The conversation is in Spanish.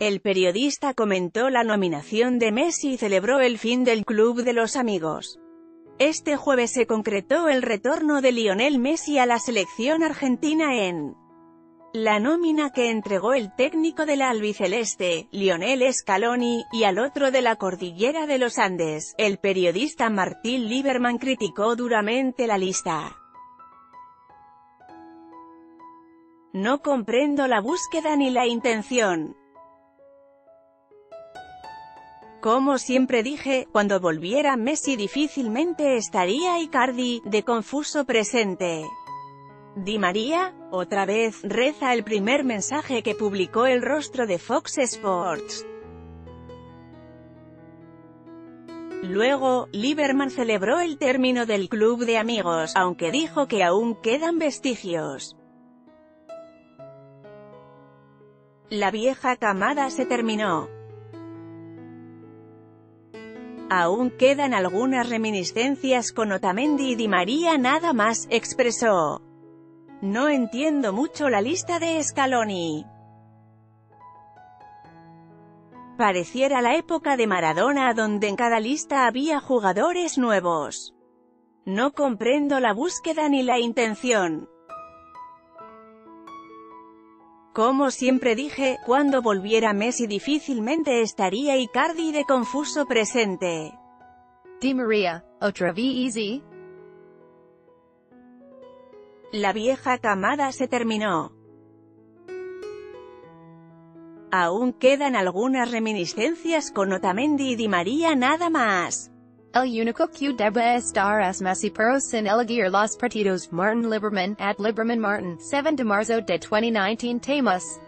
El periodista comentó la nominación de Messi y celebró el fin del Club de los Amigos. Este jueves se concretó el retorno de Lionel Messi a la selección argentina en la nómina que entregó el técnico del albiceleste, Lionel Scaloni, y al otro de la cordillera de los Andes, el periodista Martín Lieberman criticó duramente la lista. No comprendo la búsqueda ni la intención. Como siempre dije, cuando volviera Messi difícilmente estaría Icardi, de confuso presente. Di María, otra vez, reza el primer mensaje que publicó el rostro de Fox Sports. Luego, Lieberman celebró el término del club de amigos, aunque dijo que aún quedan vestigios. La vieja camada se terminó. Aún quedan algunas reminiscencias con Otamendi y Di María nada más, expresó. No entiendo mucho la lista de Scaloni. Pareciera la época de Maradona donde en cada lista había jugadores nuevos. No comprendo la búsqueda ni la intención. Como siempre dije, cuando volviera Messi difícilmente estaría Icardi de confuso presente. Di María, otra vez La vieja camada se terminó. Aún quedan algunas reminiscencias con Otamendi y Di María nada más. El único que debe estar es Messi pero sin elegir los partidos Martin Liberman at Liberman Martin, 7 de marzo de 2019 temas.